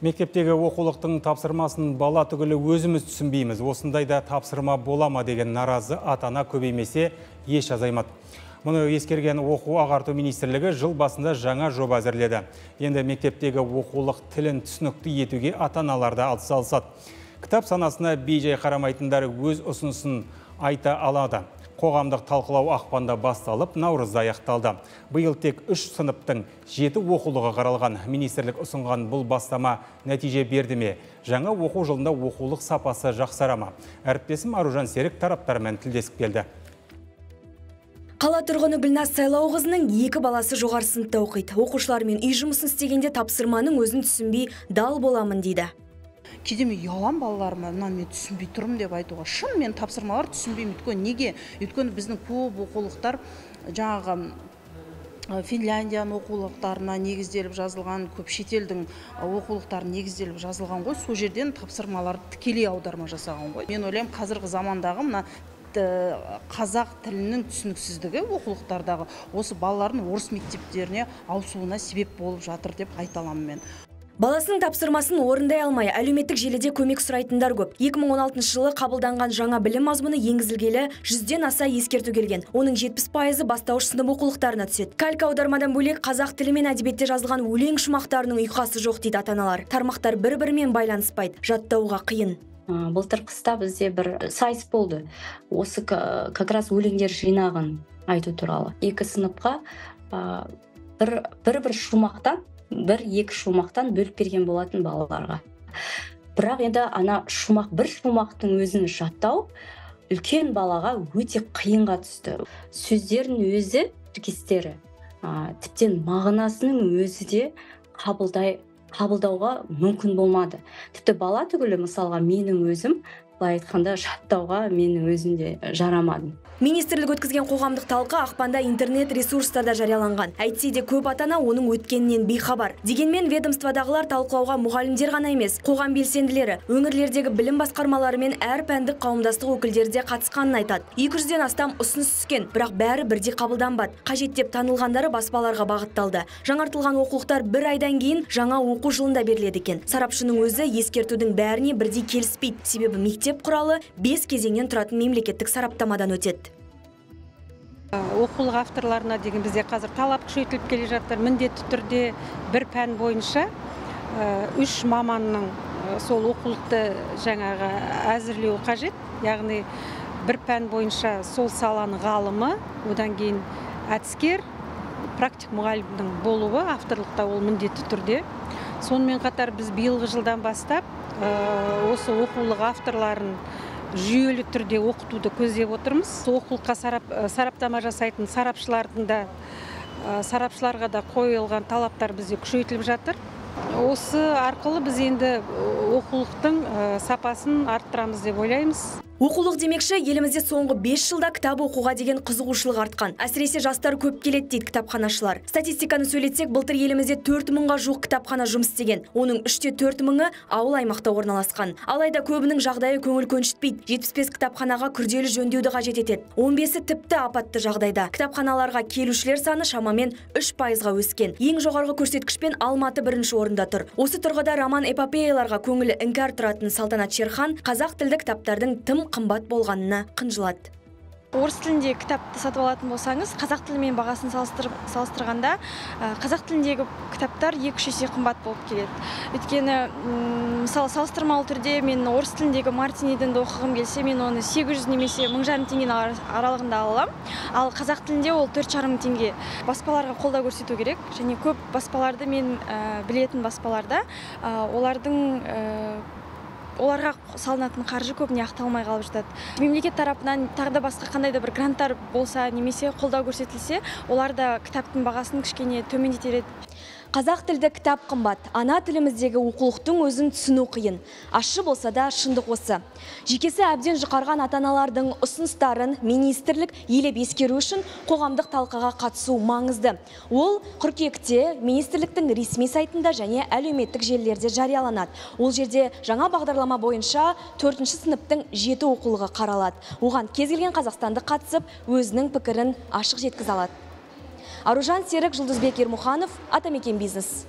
Мектептегі оқулықтың тапсырмасын бала түгілі өзіміз түсінбейміз. Осындайда тапсырма болама деген наразы атана көбеймесе еш азаймады. Мұны ескерген оқу ағарту министрлігі жыл басында жаңа жоба әзірледі. Енді мектептегі оқулық тілін түсінікті етуге ата-аналарда атсалысады. Кітап санасына бейжай қарамайтындар өз ұсынысын айта алады қоғамдық талқылау ақпанда басталып, наурызда аяқталды. Биыл тек үш сыныптың жеті оқулығы қаралған. Министрлік ұсынған бұл бастама нәтиже берді ме? Жаңа оқу жылында оқулық сапасы жақсара ма? Әріптесім Аружан Серік тараптармен тілдесіп келді. Қала тұрғыны Гүлназ Сайлауқызының екі баласы жоғары сыныпта оқиды. Оқушылармен үй жұмысын істегенде тапсырманың өзін түсінбей дал боламын дейді кейде мен ұяламын балаларыма мынаны мен түсінбей тұрмын деп айтуға шын мен тапсырмалар түсінбеймін өйткені. Неге? Өйткені біздің көп оқулықтар жаңағы финляндияның оқулықтарына негізделіп жазылған көп шетелдің оқулықтарына негізделіп жазылған ғой. Сол жерден тапсырмалар тікелей аударма жасаған ғой. Мен ойлаймын қазіргі замандағы мына қазақ тілінің түсініксіздігі оқулықтардағы осы балалардың орыс мектептеріне ауысуына себеп болып жатыр деп айта аламын мен. Баласының тапсырмасын орындай алмай, әлеуметтік желіде көмек сұрайтындар көп. 2016 жылы қабылданған жаңа білім мазмұны енгізілгелі жүзден аса ескерту келген. Оның 70 пайызы бастауыш сынып оқулықтарына түседі. Калька аудармадан бөлек қазақ тілі мен әдебиетте жазылған өлең шумақтарының ұйқасы жоқ дейді ата-аналар. Тармақтар бір-бірімен байланыспайды, жаттауға қиын былтыр қыста бізде бір сайыс болды осы как раз өлеңдер жинағын айту туралы екі сыныпқа бір бір бір шумақтан бір екі шумақтан бөліп берген болатын балаларға. Бірақ енді ана шумақ бір шумақтың өзін жаттау үлкен балаға өте қиынға түсті. Сөздердің өзі тіркестері ә, тіптен мағынасының өзі де қабылдай қабылдауға мүмкін болмады. Тіпті бала түгілі мысалға менің өзім былай айтқанда жаттауға менің өзім де жарамадым. Министрлік өткізген қоғамдық талқы ақпанда интернет ресурстарда жарияланған. Әйтсе де көп атана оның өткенінен бейхабар. Дегенмен ведомстводағылар талқылауға мұғалімдер ғана емес қоғам белсенділері өңірлердегі білім басқармалары мен әр пәндік қауымдастық өкілдері де қатысқанын айтады. Екі жүзден астам ұсыныс түскен бірақ бәрі бірдей қабылданбады. Қажет деп танылғандары баспаларға бағытталды. Жаңартылған оқулықтар бір айдан кейін жаңа оқу жылында беріледі екен. Сарапшының өзі ескертудің бәріне бірдей келіспейді. Себебі мектеп құралы бес кезеңнен тұратын мемлекеттік сараптамадан өтеді. Оқулық авторларына деген бізде қазір талап күшейтіліп келе жатыр. Міндетті түрде бір пән бойынша үш маманның сол оқулықты жаңағы әзірлеуі қажет. Яғни бір пән бойынша сол саланың ғалымы одан кейін әдіскер практик мұғалімнің болуы авторлықта ол міндетті түрде. Сонымен қатар біз биылғы жылдан бастап осы оқулық авторларын жүйелі түрде оқытуды көздеп отырмыз. Оқулыққа сарап, сараптама жасайтын сарапшылардың да сарапшыларға да қойылған талаптар бізде күшейтіліп жатыр. Осы арқылы біз енді оқулықтың сапасын арттырамыз деп ойлаймыз. Оқулық демекші елімізде соңғы 5 жылда кітап оқуға деген қызығушылық артқан. Әсіресе жастар көп келеді дейді кітапханашылар. Статистиканы сөйлетсек, былтыр елімізде 4 мыңға жуық кітапхана жұмыс істеген. Оның 3-те 4 мыңы ауыл аймақта орналасқан. Алайда көбінің жағдайы көңіл көншітпейді. 75 кітапханаға күрделі жөндеуді қажет етеді. 15-і тіпті апатты жағдайда. Кітапханаларға келушілер саны шамамен 3 пайызға өскен. Ең жоғарғы көрсеткішпен Алматы бірінші орында тұр. Осы тұрғыда роман эпопеяларға көңілі іңкәр тұратын Салтанат Шерхан қазақ тілді кітаптардың тым қымбат болғанына қынжылады. Орыс тілінде кітапты сатып алатын болсаңыз қазақ тілімен бағасын салыстырғанда қазақ тіліндегі кітаптар екі үш есе қымбат болып келеді. Өйткені мысалы салыстырмалы түрде мен орыс тіліндегі мартин иденді оқығым келсе мен оны 800 немесе мың жарым теңгенің аралығында ала аламын. Ал қазақ тілінде ол төрт жарым теңге баспаларға қолдау көрсету керек. Және көп баспаларды мен білетін баспаларда олардың оларға салынатын қаржы көбіне ақталмай қалып жатады. Мемлекет тарапынан тағы да басқа қандай да бір гранттар болса немесе қолдау көрсетілсе олар да кітаптың бағасын кішкене төмендетер еді Қазақ тілді кітап қымбат, ана тіліміздегі оқулықтың өзін түсіну қиын. Ашы болса да шындық осы. Жекесі әбден жұқарған атаналардың ұсыныстарын министрлік елеп ескеру үшін қоғамдық талқыға қатысу маңызды. Ол қыркүйекте министрліктің ресми сайтында және әлеуметтік желілерде жарияланады. Ол жерде жаңа бағдарлама бойынша төртінші сыныптың жеті оқулығы қаралады. Оған кез келген қазақстандық қатысып, өзінің пікірін ашық жеткізе алады аружан серік жұлдызбек ермұханов атамекен бизнес.